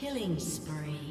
Killing spree.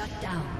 Shut down.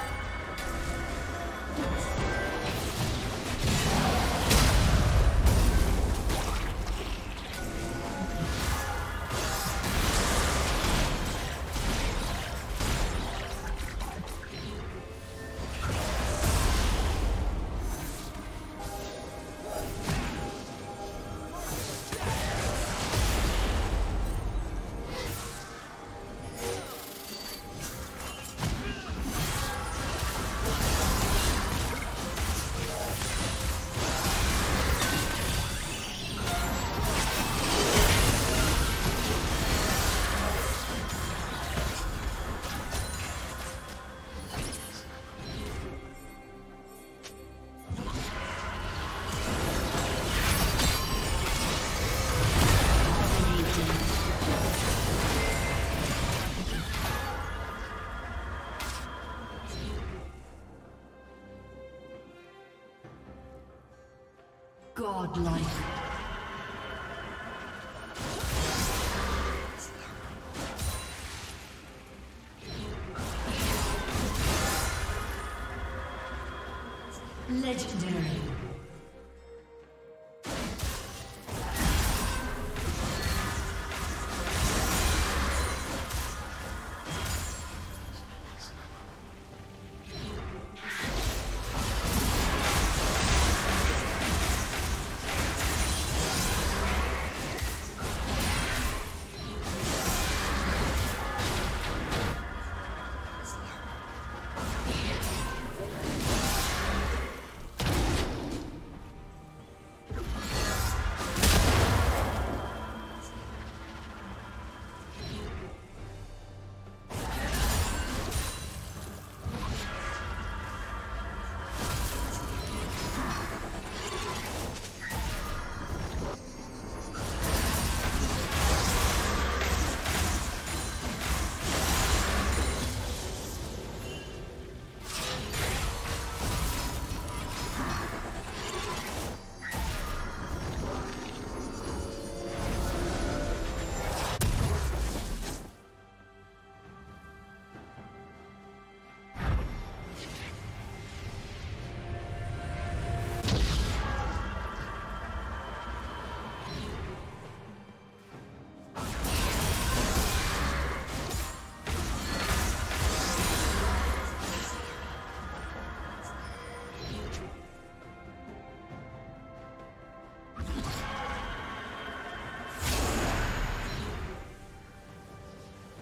Godlike. Legendary.